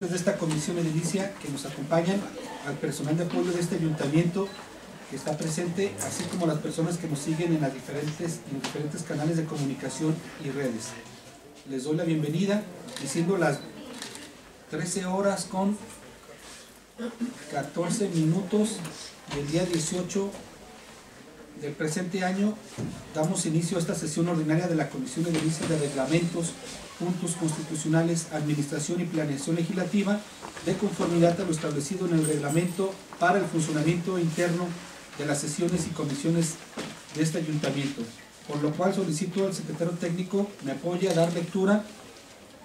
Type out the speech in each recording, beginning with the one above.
de esta comisión edilicia que nos acompañan, al personal de apoyo de este ayuntamiento que está presente, así como las personas que nos siguen en, las diferentes, diferentes canales de comunicación y redes. Les doy la bienvenida, diciendo las 13 horas con 14 minutos del día 18 del presente año, damos inicio a esta sesión ordinaria de la Comisión Edilicia de Reglamentos puntos constitucionales, administración y planeación legislativa de conformidad a lo establecido en el reglamento para el funcionamiento interno de las sesiones y comisiones de este ayuntamiento. Por lo cual solicito al secretario técnico me apoye a dar lectura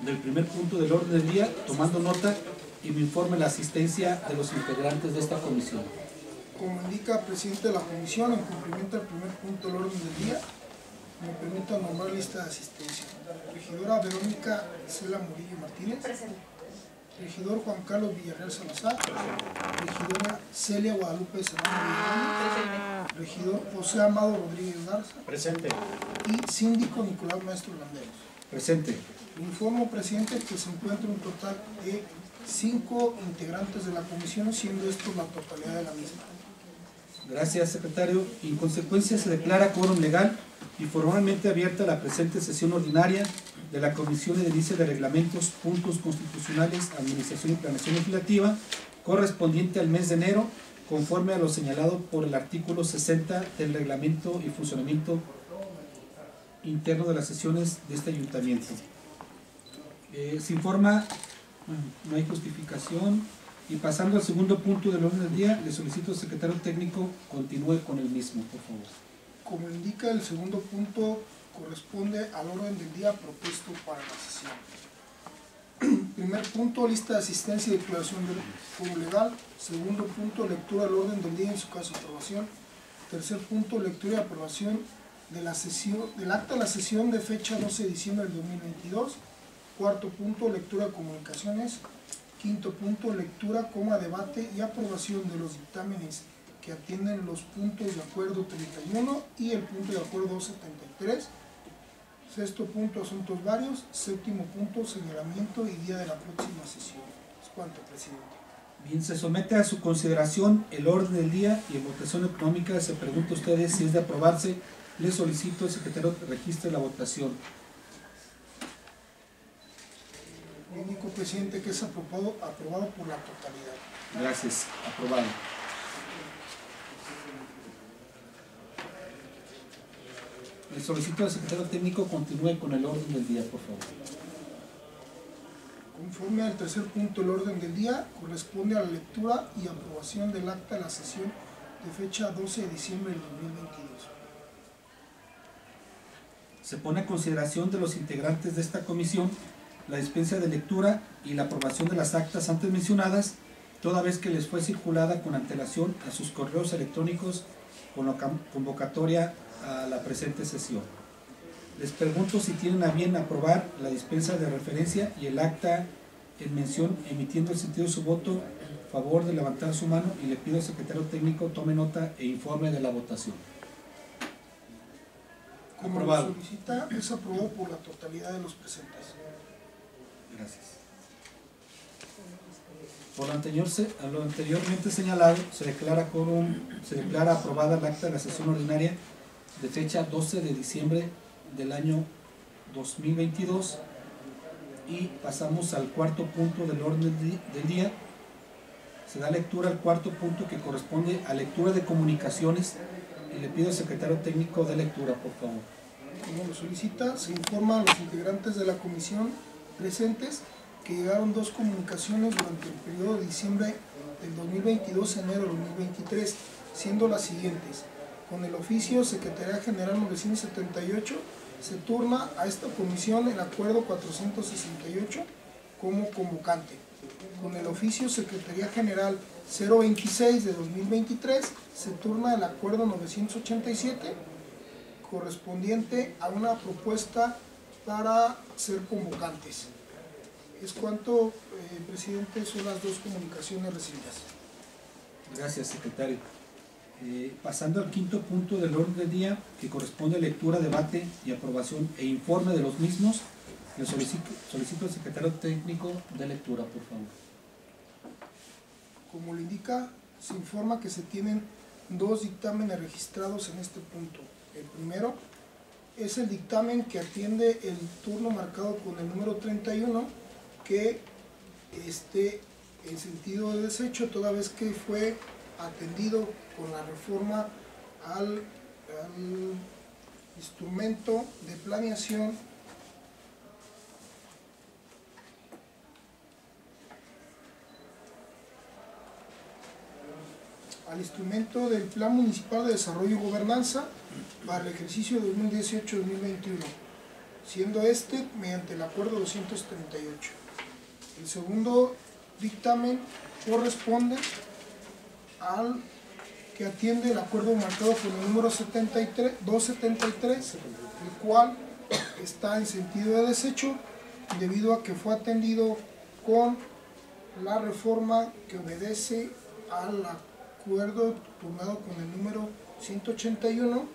del primer punto del orden del día, tomando nota y me informe la asistencia de los integrantes de esta comisión. Como indica el presidente de la comisión, en cumplimiento del primer punto del orden del día, me permito nombrar lista de asistencia. Regidora Verónica Cela Murillo Martínez. Regidor Juan Carlos Villarreal Salazar. Regidora Celia Guadalupe Serrano Regidor José Amado Rodríguez Garza. Presente. Y síndico Nicolás Maestro Landeros. Presente. Informo, presidente, que se encuentra un total de cinco integrantes de la comisión, siendo esto la totalidad de la misma. Gracias, secretario. En consecuencia, se declara quórum legal y formalmente abierta la presente sesión ordinaria de la Comisión Edilicia de Reglamentos, Puntos Constitucionales, Administración y Planeación Legislativa, correspondiente al mes de enero, conforme a lo señalado por el artículo 60 del Reglamento y Funcionamiento Interno de las sesiones de este ayuntamiento. Eh, se informa, no hay justificación, y pasando al segundo punto del orden del día, le solicito al secretario técnico continúe con el mismo, por favor. Como indica el segundo punto, corresponde al orden del día propuesto para la sesión. Primer punto, lista de asistencia y declaración del foro legal. Segundo punto, lectura del orden del día en su caso aprobación. Tercer punto, lectura y aprobación de la sesión, del acta de la sesión de fecha 12 de diciembre del 2022. Cuarto punto, lectura de comunicaciones. Quinto punto, lectura, coma, debate y aprobación de los dictámenes que atienden los puntos de acuerdo 31 y el punto de acuerdo 73. Sexto punto, asuntos varios. Séptimo punto, señalamiento y día de la próxima sesión. Es cuanto, presidente. Bien, se somete a su consideración el orden del día y en votación económica se pregunta a ustedes si es de aprobarse. Le solicito al secretario que registre la votación. Le indico, presidente, que es aprobado, aprobado por la totalidad. Gracias. Aprobado. Le solicito al secretario técnico continúe con el orden del día, por favor. Conforme al tercer punto del orden del día, corresponde a la lectura y aprobación del acta de la sesión de fecha 12 de diciembre del 2022. Se pone a consideración de los integrantes de esta comisión la dispensa de lectura y la aprobación de las actas antes mencionadas, toda vez que les fue circulada con antelación a sus correos electrónicos con la convocatoria a la presente sesión. Les pregunto si tienen a bien aprobar la dispensa de referencia y el acta en mención emitiendo el sentido de su voto favor de levantar su mano y le pido al secretario técnico tome nota e informe de la votación. Como Aprobado. lo solicita, es aprobado por la totalidad de los presentes. Gracias. Por lo, anterior, a lo anteriormente señalado, se declara, se declara aprobada el acta de la sesión ordinaria de fecha 12 de diciembre del año 2022 y pasamos al cuarto punto del orden del día. Se da lectura al cuarto punto que corresponde a lectura de comunicaciones y le pido al secretario técnico de lectura, por favor. Como lo solicita, se informa a los integrantes de la comisión presentes que llegaron dos comunicaciones durante el periodo de diciembre del 2022 a enero del 2023, siendo las siguientes. Con el oficio Secretaría General 978 se turna a esta comisión el acuerdo 468 como convocante. Con el oficio Secretaría General 026 de 2023 se turna el acuerdo 987 correspondiente a una propuesta para ser convocantes. Es cuanto, eh, presidente, son las dos comunicaciones recibidas. Gracias, secretario. Eh, pasando al quinto punto del orden del día, que corresponde a lectura, debate y aprobación e informe de los mismos, Le solicito, solicito al secretario técnico de lectura, por favor. Como le indica, se informa que se tienen dos dictámenes registrados en este punto. El primero es el dictamen que atiende el turno marcado con el número 31, que esté en sentido de desecho, toda vez que fue atendido con la reforma al, al instrumento de planeación al instrumento del Plan Municipal de Desarrollo y Gobernanza para el ejercicio 2018-2021, siendo este mediante el Acuerdo 238. El segundo dictamen corresponde al que atiende el acuerdo marcado con el número 73, 273, el cual está en sentido de desecho debido a que fue atendido con la reforma que obedece al acuerdo turnado con el número 181,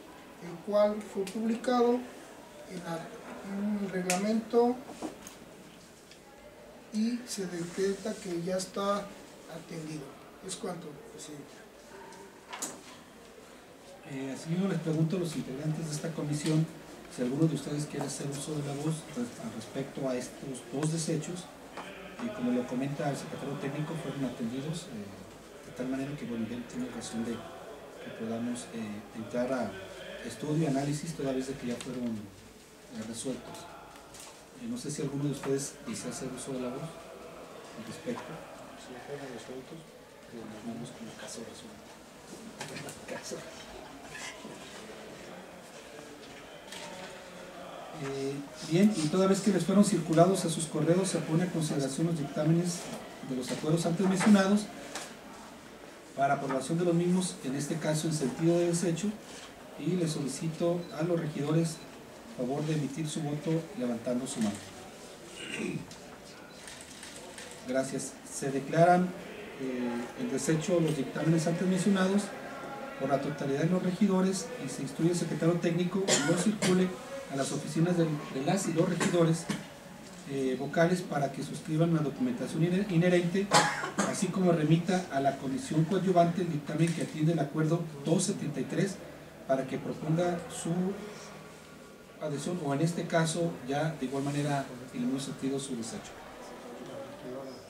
el cual fue publicado en, la, el reglamento y se detecta que ya está atendido. Es cuanto, presidente. Eh, asimismo les pregunto a los integrantes de esta comisión si alguno de ustedes quiere hacer uso de la voz respecto a estos dos desechos y como lo comenta el secretario técnico fueron atendidos eh, de tal manera que bien tiene razón de que podamos eh, entrar a estudio y análisis toda vez de que ya fueron eh, resueltos. Eh, no sé si alguno de ustedes desea hacer uso de la voz al respecto. Si ya fueron resueltos, Pues nos vamos como caso resuelto. Caso. Eh, bien, y toda vez que les fueron circulados a sus correos, se pone a consideración los dictámenes de los acuerdos antes mencionados para aprobación de los mismos, en este caso en sentido de desecho, y les solicito a los regidores favor de emitir su voto levantando su mano. Gracias. Se declaran eh, el desecho los dictámenes antes mencionados por la totalidad de los regidores y se instruye al secretario técnico y lo circule a las oficinas del- de, las y los regidores eh, vocales para que suscriban la documentación inherente, así como remita a la comisión coadyuvante el dictamen que atiende el acuerdo 273 para que proponga su adhesión o en este caso ya de igual manera en el mismo sentido su desecho.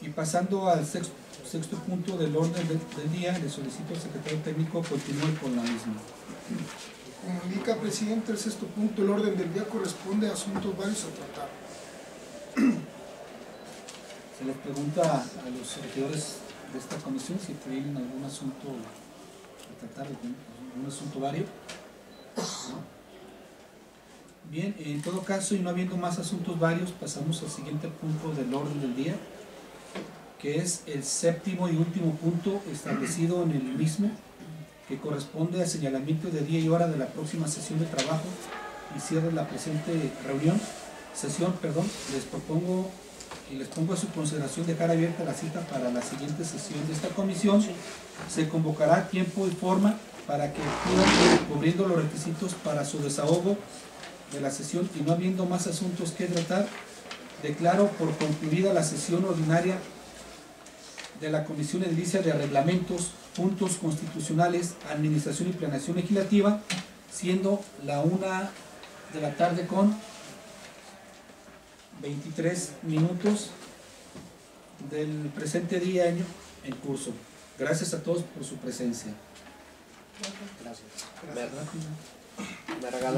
Y pasando al sexto, sexto punto del orden del, del día, le solicito al secretario técnico continúe con la misma. Como indica presidente, el sexto punto, el orden del día corresponde a asuntos varios a tratar. Se les pregunta a los regidores de esta comisión si tienen algún asunto tratar, algún, algún asunto vario. Bien, en todo caso, y no habiendo más asuntos varios, pasamos al siguiente punto del orden del día, que es el séptimo y último punto establecido en el mismo, que corresponde al señalamiento de día y hora de la próxima sesión de trabajo y cierre la presente reunión, sesión, perdón, les propongo y les pongo a su consideración dejar abierta la cita para la siguiente sesión de esta comisión. Se convocará tiempo y forma para que acudan cubriendo los requisitos para su desahogo de la sesión y no habiendo más asuntos que tratar, declaro por concluida la sesión ordinaria de la Comisión Edilicia de Reglamentos, Puntos Constitucionales, Administración y Planeación Legislativa, siendo la una de la tarde con 23 minutos del presente día en, en curso. Gracias a todos por su presencia. Gracias. Gracias. Me, me regalaron